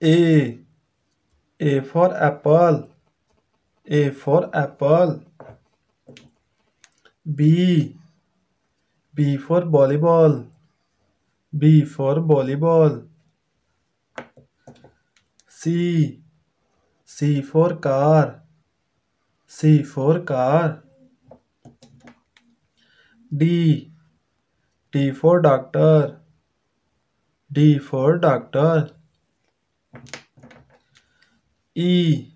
A. A for apple. A for apple. B. B for volleyball. B for volleyball. C. C for car. C for car. D. D for doctor. D for doctor. E.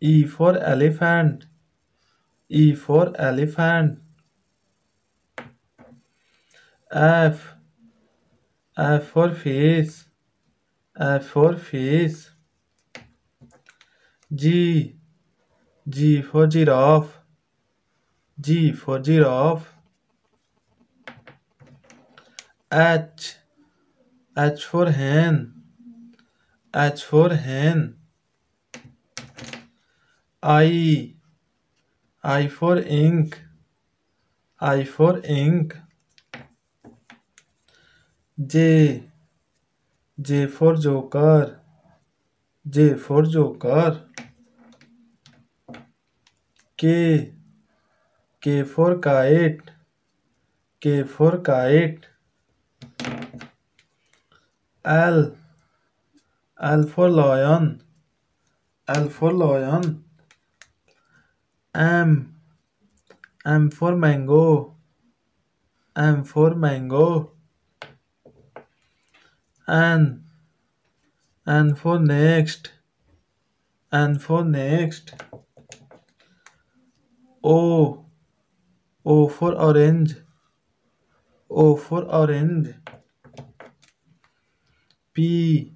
E for elephant. E for elephant. F. F for face. F for face. G. G for giraffe. G for giraffe. H. H for hen. H for hen. I I for ink I for ink. J J for joker J for joker. K K for kite K for kite. L For lion. For lion. M. M for mango. M for mango. N. N for next. N for next. O. O for orange. O for orange. P.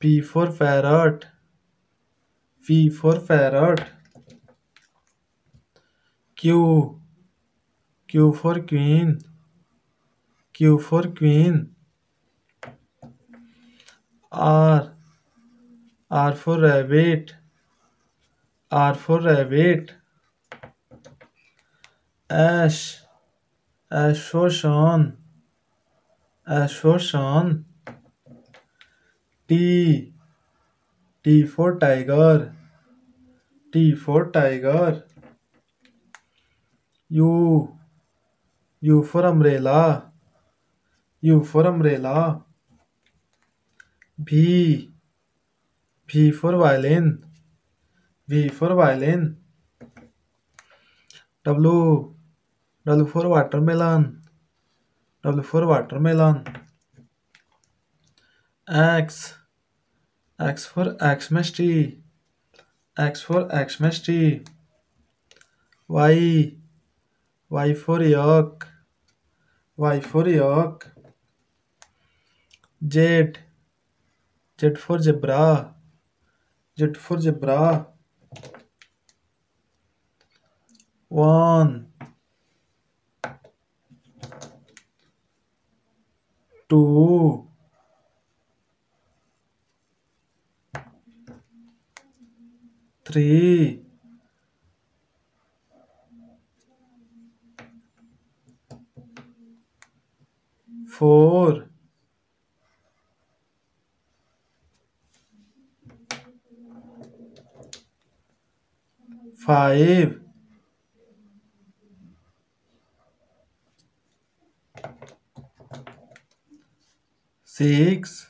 P for parrot. P for parrot. Q. Q for queen. Q for queen. R. R for rabbit. R for rabbit. S. S for sun. S for sun. T. T for tiger. T for tiger. U. U for umbrella. U for umbrella. V. V for violin. V for violin. W. W for watermelon. W for watermelon. X. X for Xmas tree. X for Xmas tree. Y. Y for yak. Y for yak. Z. Z for zebra. Z for zebra. One. Two. Three. Four. Five. Six.